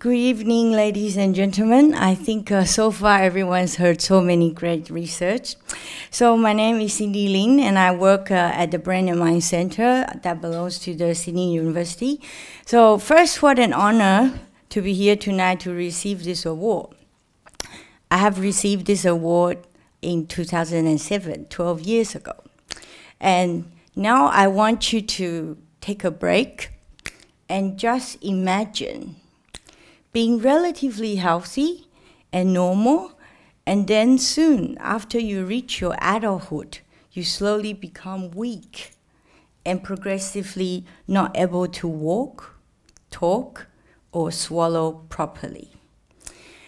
Good evening, ladies and gentlemen. I think uh, so far everyone's heard so many great research. So my name is Cindy Lin, and I work uh, at the Brain and Mind Center that belongs to the Sydney University. So first, what an honor to be here tonight to receive this award. I have received this award in 2007, 12 years ago. And now I want you to take a break and just imagine being relatively healthy and normal, and then soon after you reach your adulthood, you slowly become weak and progressively not able to walk, talk, or swallow properly.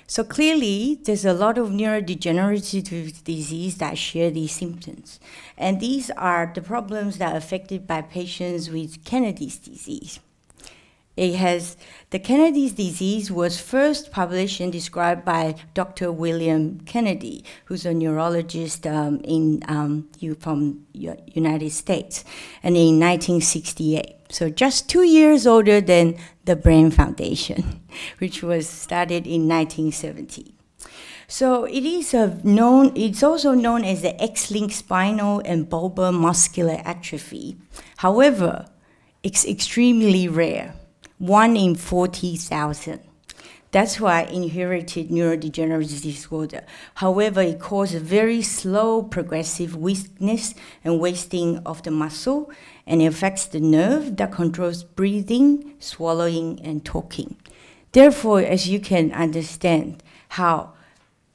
So clearly, there's a lot of neurodegenerative disease that share these symptoms. And these are the problems that are affected by patients with Kennedy's disease. It has the Kennedy's disease was first published and described by Dr. William Kennedy, who's a neurologist um, in um, from United States, and in 1968. So just two years older than the Brain Foundation, which was started in 1970. So it is known. It's also known as the X-linked spinal and bulbar muscular atrophy. However, it's extremely rare one in 40,000. That's why inherited neurodegenerative disorder. However, it causes very slow progressive weakness and wasting of the muscle, and affects the nerve that controls breathing, swallowing, and talking. Therefore, as you can understand how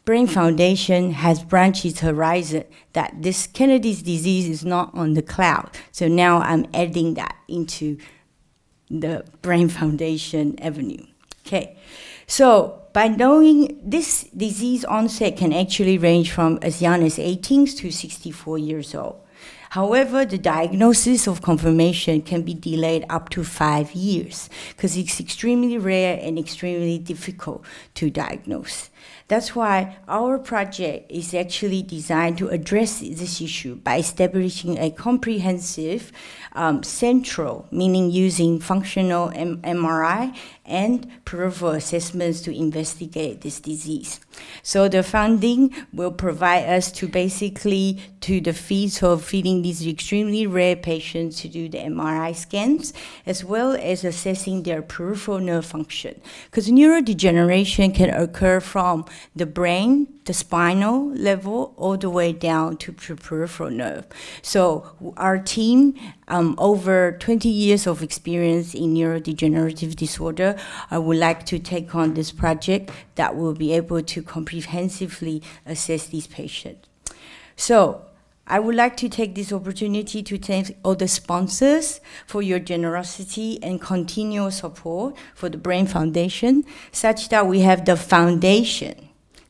Brain Foundation has branched its horizon that this Kennedy's disease is not on the cloud. So now I'm adding that into the Brain Foundation Avenue. Okay, so by knowing this disease onset can actually range from as young as 18 to 64 years old. However, the diagnosis of confirmation can be delayed up to five years because it's extremely rare and extremely difficult to diagnose. That's why our project is actually designed to address this issue by establishing a comprehensive um, central, meaning using functional M MRI and peripheral assessments to investigate this disease. So the funding will provide us to basically to the fees of feeding these extremely rare patients to do the MRI scans, as well as assessing their peripheral nerve function. Because neurodegeneration can occur from the brain, the spinal level, all the way down to peripheral nerve. So our team, um, over 20 years of experience in neurodegenerative disorder, I would like to take on this project that will be able to comprehensively assess these patients. So I would like to take this opportunity to thank all the sponsors for your generosity and continual support for the Brain Foundation, such that we have the foundation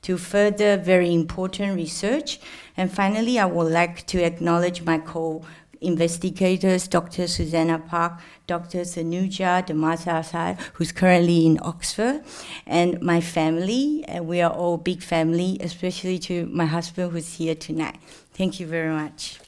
to further very important research. And finally, I would like to acknowledge my co investigators, Dr. Susanna Park, Dr. Thanuja Dharmadasa, who's currently in Oxford, and my family. And we are all big family, especially to my husband who's here tonight. Thank you very much.